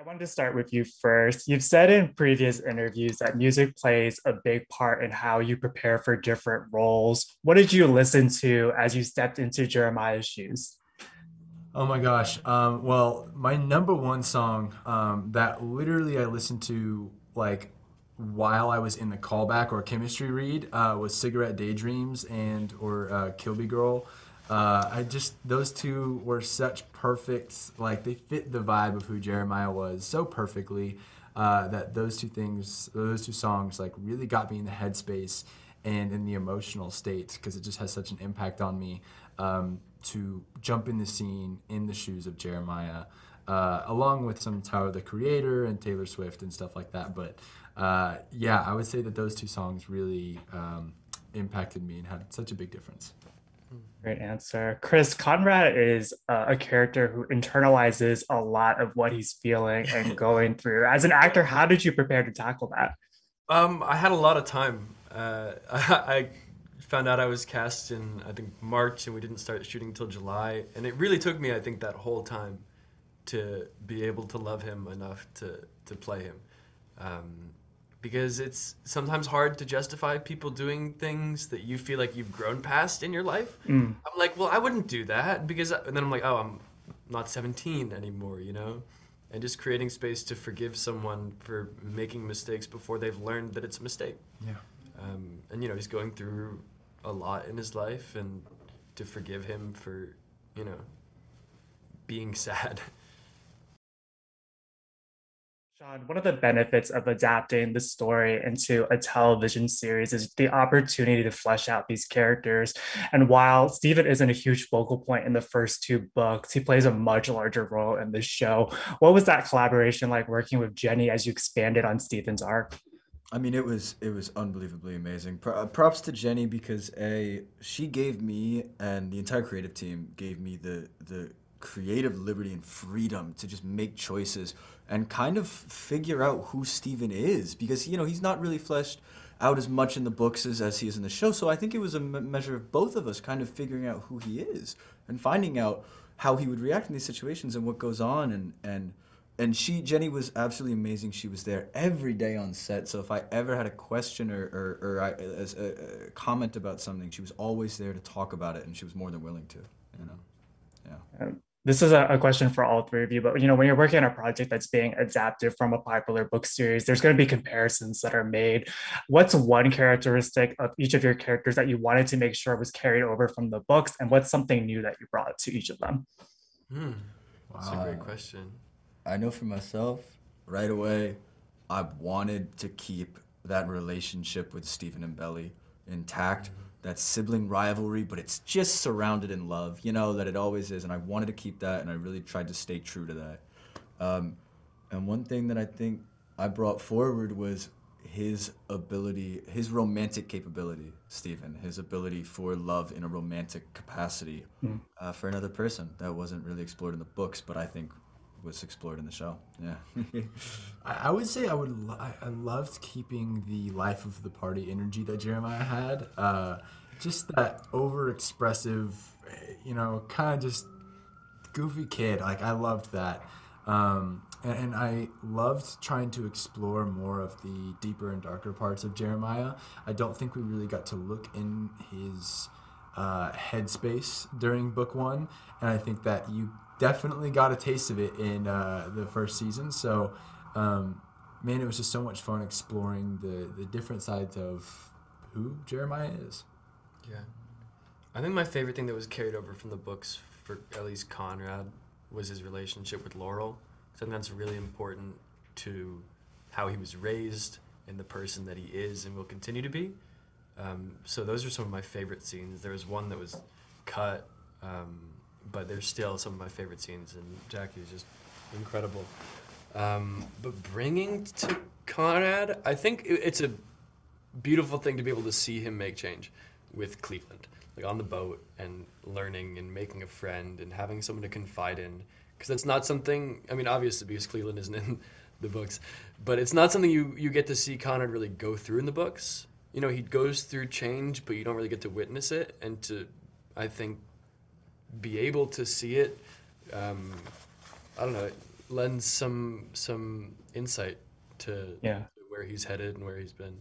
I wanted to start with you first. You've said in previous interviews that music plays a big part in how you prepare for different roles. What did you listen to as you stepped into Jeremiah's shoes? Oh my gosh. Um, well, my number one song um, that literally I listened to like while I was in the callback or chemistry read uh, was "Cigarette Daydreams" and or uh, "Kilby Girl." Uh, I just those two were such perfect, like they fit the vibe of who Jeremiah was so perfectly uh, that those two things, those two songs, like really got me in the headspace and in the emotional state because it just has such an impact on me um, to jump in the scene in the shoes of Jeremiah, uh, along with some Tyler the Creator and Taylor Swift and stuff like that. But uh, yeah, I would say that those two songs really um, impacted me and had such a big difference. Great answer. Chris, Conrad is uh, a character who internalizes a lot of what he's feeling and going through. As an actor, how did you prepare to tackle that? Um, I had a lot of time. Uh, I, found out I was cast in, I think, March, and we didn't start shooting until July. And it really took me, I think, that whole time to be able to love him enough to, to play him. Um, because it's sometimes hard to justify people doing things that you feel like you've grown past in your life. Mm. I'm like, well, I wouldn't do that because, and then I'm like, oh, I'm not 17 anymore, you know? And just creating space to forgive someone for making mistakes before they've learned that it's a mistake. Yeah. Um, and, you know, he's going through a lot in his life and to forgive him for, you know, being sad. Sean, one of the benefits of adapting the story into a television series is the opportunity to flesh out these characters. And while Steven isn't a huge focal point in the first two books, he plays a much larger role in the show. What was that collaboration like working with Jenny as you expanded on Steven's arc? I mean, it was it was unbelievably amazing. Uh, props to Jenny because a she gave me and the entire creative team gave me the the creative liberty and freedom to just make choices and kind of figure out who Steven is because you know he's not really fleshed out as much in the books as, as he is in the show. So I think it was a measure of both of us kind of figuring out who he is and finding out how he would react in these situations and what goes on and and and she Jenny was absolutely amazing. She was there every day on set. So if I ever had a question or or, or I, a, a comment about something, she was always there to talk about it, and she was more than willing to. You know, yeah. Um, this is a, a, question for all three of you, but you know, when you're working on a project that's being adapted from a popular book series, there's going to be comparisons that are made. What's one characteristic of each of your characters that you wanted to make sure was carried over from the books, and what's something new that you brought to each of them? Hmm. That's a great question. I know for myself, right away, I wanted to keep that relationship with Steven and Belly intact. Mm-hmm that sibling rivalry, but it's just surrounded in love, you know, that it always is. And I wanted to keep that, and I really tried to stay true to that. Um, and one thing that I think I brought forward was his ability, his romantic capability, Steven, his ability for love in a romantic capacity mm. uh, for another person that wasn't really explored in the books, but I think was explored in the show. Yeah. I would say I would. Lo- I loved keeping the life of the party energy that Jeremiah had. Uh, just that over expressive, you know, kind of just goofy kid. Like I loved that. Um, and, and, I loved trying to explore more of the deeper and darker parts of Jeremiah. I don't think we really got to look in his uh, headspace during book one, and I think that you definitely got a taste of it in uh, the first season. So, um, man, it was just so much fun exploring the the different sides of who Jeremiah is. Yeah, I think my favorite thing that was carried over from the books for at least Conrad was his relationship with Laurel. I think that's really important to how he was raised and the person that he is and will continue to be. Um, so those are some of my favorite scenes. There was one that was cut. Um, but they're still some of my favorite scenes, and Jackie is just incredible. Um, but bringing to Conrad, I think it's a beautiful thing to be able to see him make change with Cleveland, like on the boat and learning and making a friend and having someone to confide in. Because that's not something. I mean, obviously, because Cleveland isn't in the books, but it's not something you you get to see Conrad really go through in the books. You know, he goes through change, but you don't really get to witness it, and to I think be able to see it, um, I don't know, it lends some some insight to Yeah. where he's headed and where he's been.